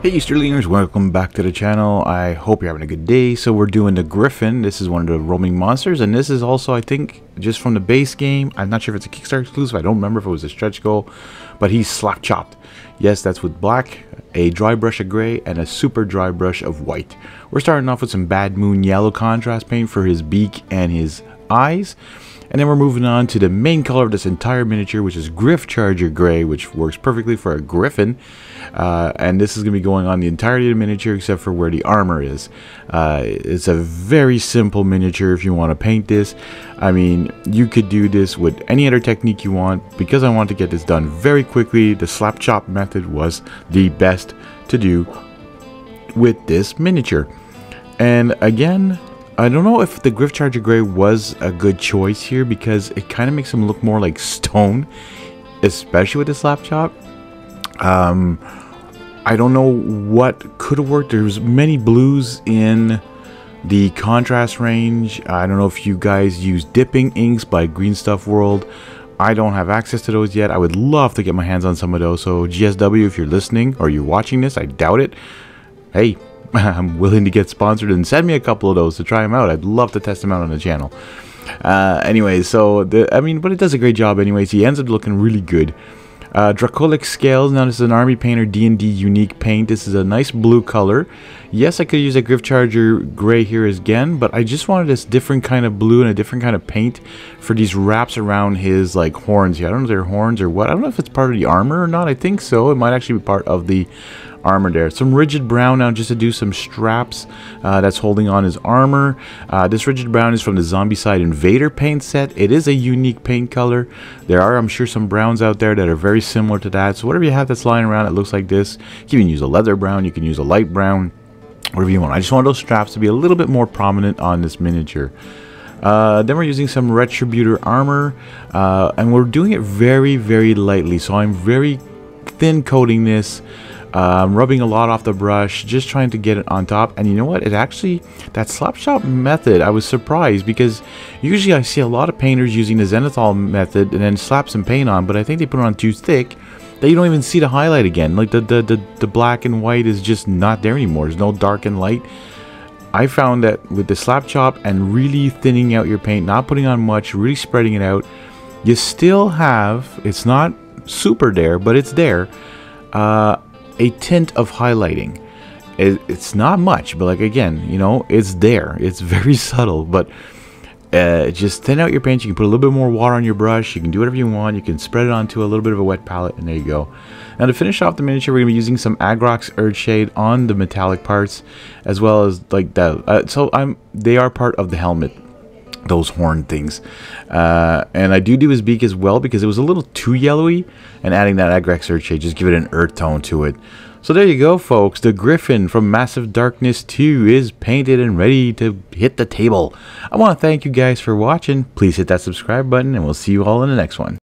Hey Easterlingers, welcome back to the channel. I hope you're having a good day. So we're doing the Gryphon. This is one of the roaming monsters, and this is also, I think, just from the base game. I'm not sure if it's a Kickstarter exclusive. I don't remember if it was a stretch goal, but he's slap chopped. Yes, that's with black, a dry brush of gray, and a super dry brush of white. We're starting off with some Bad Moon yellow contrast paint for his beak and his eyes. And then we're moving on to the main color of this entire miniature, which is Gryph-Charger Gray, which works perfectly for a Griffin. Uh, and this is going to be going on the entirety of the miniature except for where the armor is. Uh, it's a very simple miniature if you want to paint this. I mean, you could do this with any other technique you want. Because I want to get this done very quickly, the slap chop method was the best to do with this miniature. And again, I don't know if the Gryph-Charger Gray was a good choice here because it kind of makes him look more like stone, especially with the slap chop. Um, I don't know what could have worked. There's many blues in the contrast range. I don't know if you guys use dipping inks by Green Stuff World. I don't have access to those yet. I would love to get my hands on some of those. So GSW, if you're listening or you're watching this, I doubt it. Hey, I'm willing to get sponsored and send me a couple of those to try them out. I'd love to test them out on the channel. Uh, anyway, so the, I mean, but it does a great job. Anyways, he ends up looking really good. Uh, Dracolich Scales, now this is an Army Painter D&D unique paint. This is a nice blue color. Yes, I could use a Gryph-Charger gray here again, but I just wanted this different kind of blue and a different kind of paint for these wraps around his like horns Yeah, I don't know if they're horns or what. I don't know if it's part of the armor or not. I think so. It might actually be part of the armor there. Some rigid brown now just to do some straps uh, that's holding on his armor. Uh, this rigid brown is from the Zombicide Invader paint set. It is a unique paint color. There are, I'm sure, some browns out there that are very similar to that. So whatever you have that's lying around that looks like this, you can use a leather brown, you can use a light brown, whatever you want. I just want those straps to be a little bit more prominent on this miniature. Uh, then we're using some Retributor armor, uh, and we're doing it very, very lightly. So I'm very thin coating this. I'm rubbing a lot off the brush, just trying to get it on top. And you know what? It actually, that slap chop method, I was surprised because usually I see a lot of painters using the zenithal method and then slap some paint on, but I think they put it on too thick that you don't even see the highlight again. Like the, the, the, the black and white is just not there anymore. There's no dark and light. I found that with the slap chop and really thinning out your paint, not putting on much, really spreading it out, you still have, it's not super there, but it's there, uh, a tint of highlighting. It, it's not much, but like again, you know, it's there. It's very subtle, but uh, just thin out your paint. You can put a little bit more water on your brush. You can do whatever you want. You can spread it onto a little bit of a wet palette, and there you go. Now to finish off the miniature, we're to be using some Agrax Earthshade on the metallic parts, as well as like that. Uh, so I'm they are part of the helmet those horn things. Uh, and I do do his beak as well because it was a little too yellowy and adding that Agrax Earthshade just give it an earth tone to it. So there you go folks, the Gryphon from Massive Darkness 2 is painted and ready to hit the table. I want to thank you guys for watching, please hit that subscribe button and we'll see you all in the next one.